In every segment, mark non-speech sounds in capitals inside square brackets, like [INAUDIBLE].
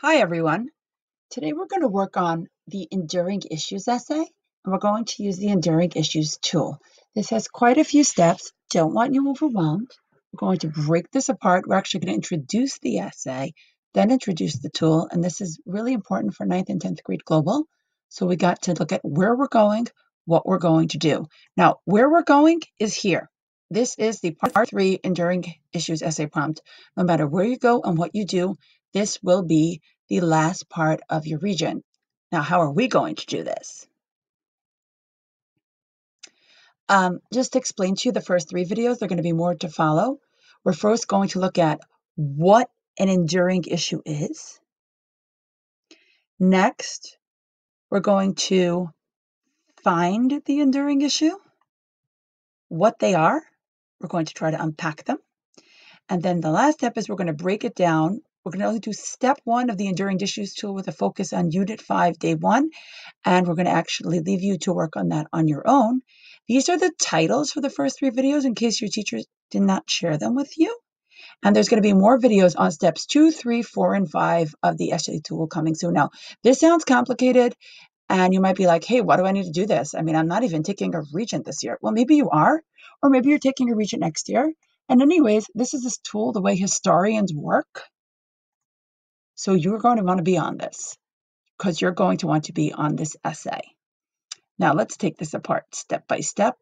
Hi everyone. Today we're going to work on the Enduring Issues essay and we're going to use the Enduring Issues tool. This has quite a few steps. Don't want you overwhelmed. We're going to break this apart. We're actually going to introduce the essay, then introduce the tool. And this is really important for 9th and 10th grade global. So we got to look at where we're going, what we're going to do. Now, where we're going is here. This is the part three Enduring Issues essay prompt. No matter where you go and what you do, this will be the last part of your Regents. Now, how are we going to do this? Um, just to explain to you the first three videos, there are going to be more to follow. We're first going to look at what an enduring issue is. Next, we're going to find the enduring issue, what they are. We're going to try to unpack them. And then the last step is we're going to break it down we're going to only do step one of the Enduring Issues tool with a focus on Unit 5, Day 1, and we're going to actually leave you to work on that on your own. These are the titles for the first three videos in case your teacher did not share them with you. And there's going to be more videos on steps two, three, four, and five of the essay tool coming soon. Now, this sounds complicated, and you might be like, hey, why do I need to do this? I mean, I'm not even taking a regent this year. Well, maybe you are, or maybe you're taking a regent next year. And anyways, this is this tool, the way historians work. So you're going to want to be on this because you're going to want to be on this essay. Now let's take this apart step by step.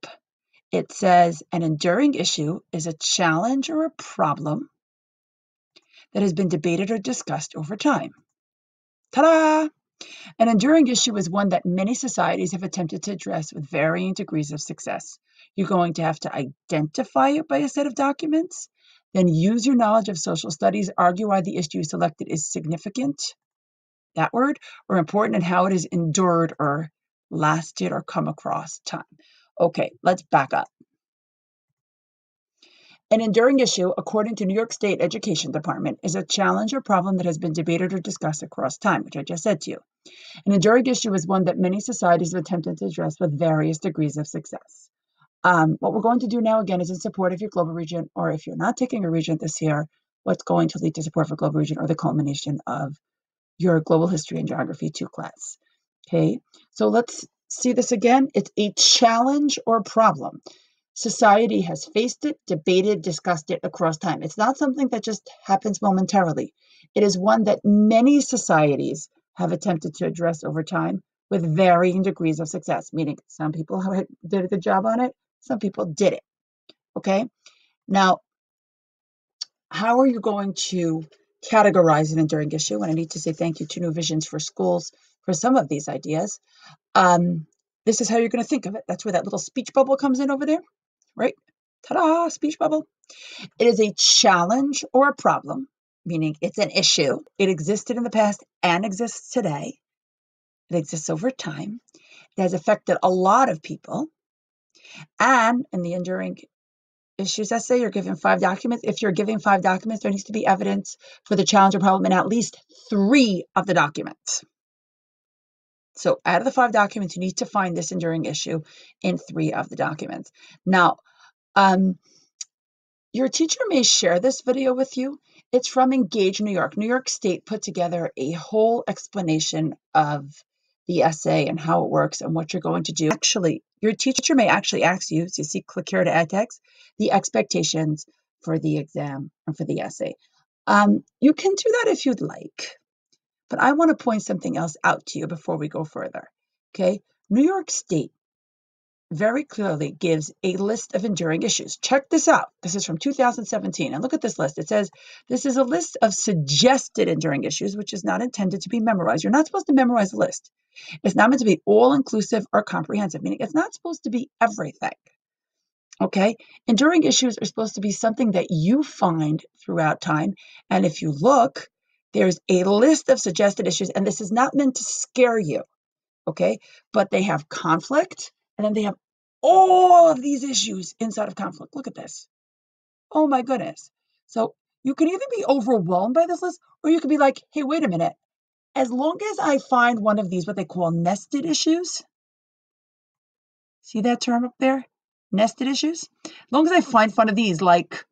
It says an enduring issue is a challenge or a problem that has been debated or discussed over time. Ta-da! An enduring issue is one that many societies have attempted to address with varying degrees of success. You're going to have to identify it by a set of documents then use your knowledge of social studies, argue why the issue selected is significant, that word, or important and how it has endured or lasted or come across time. Okay, let's back up. An enduring issue, according to New York State Education Department, is a challenge or problem that has been debated or discussed across time, which I just said to you. An enduring issue is one that many societies have attempted to address with various degrees of success. Um, what we're going to do now again is in support of your global Regents, or if you're not taking a Regents this year, what's going to lead to support for global Regents or the culmination of your global history and geography 2 class. Okay, so let's see this again. It's a challenge or problem. Society has faced it, debated, discussed it across time. It's not something that just happens momentarily. It is one that many societies have attempted to address over time with varying degrees of success, meaning some people [LAUGHS] did a good job on it, some people did it. Okay. Now, how are you going to categorize an enduring issue? And I need to say thank you to New Visions for Schools for some of these ideas. Um, this is how you're going to think of it. That's where that little speech bubble comes in over there, right? Ta-da, speech bubble. It is a challenge or a problem, meaning it's an issue. It existed in the past and exists today. It exists over time. It has affected a lot of people. And in the enduring issues essay, you're given five documents. If you're giving five documents, there needs to be evidence for the challenge or problem in at least three of the documents. So out of the five documents, you need to find this enduring issue in three of the documents. Now, um, your teacher may share this video with you. It's from Engage New York. New York State put together a whole explanation of the essay and how it works and what you're going to do. Actually, your teacher may actually ask you, so you see, click here to add text, the expectations for the exam and for the essay. Um, you can do that if you'd like, but I want to point something else out to you before we go further. Okay, New York State very clearly gives a list of enduring issues. Check this out. This is from 2017. And look at this list. It says this is a list of suggested enduring issues, which is not intended to be memorized. You're not supposed to memorize a list. It's not meant to be all inclusive or comprehensive, meaning it's not supposed to be everything. Okay? Enduring issues are supposed to be something that you find throughout time. And if you look, there's a list of suggested issues, and this is not meant to scare you. Okay? But they have conflict and then they have all of these issues inside of conflict. Look at this. Oh my goodness. So you can either be overwhelmed by this list or you could be like, hey, wait a minute. As long as I find one of these, what they call nested issues, see that term up there? Nested issues? As long as I find one of these, like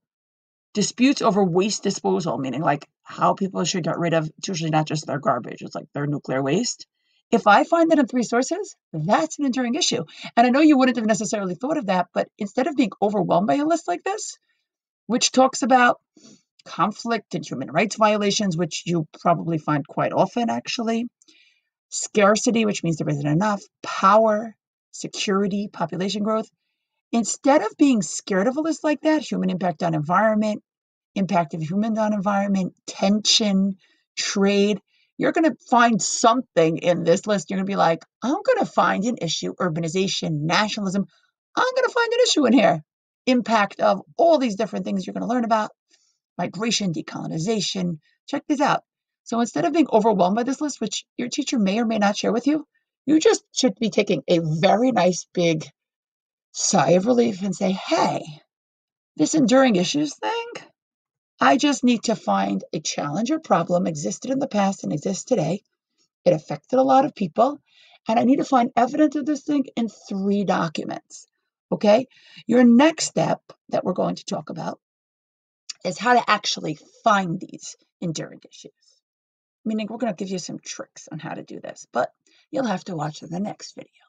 disputes over waste disposal, meaning like how people should get rid of, it's usually not just their garbage, it's like their nuclear waste. If I find that in three sources, that's an enduring issue. And I know you wouldn't have necessarily thought of that, but instead of being overwhelmed by a list like this, which talks about conflict and human rights violations, which you probably find quite often actually, scarcity, which means there isn't enough, power, security, population growth. Instead of being scared of a list like that, human impact on environment, impact of humans on environment, tension, trade, you're going to find something in this list. You're going to be like, I'm going to find an issue, urbanization, nationalism. I'm going to find an issue in here. Impact of all these different things you're going to learn about migration, decolonization. Check this out. So instead of being overwhelmed by this list, which your teacher may or may not share with you, you just should be taking a very nice big sigh of relief and say, hey, this enduring issues thing, I just need to find a challenge or problem existed in the past and exists today. It affected a lot of people, and I need to find evidence of this thing in three documents. Okay, your next step that we're going to talk about is how to actually find these enduring issues. Meaning, we're going to give you some tricks on how to do this, but you'll have to watch the next video.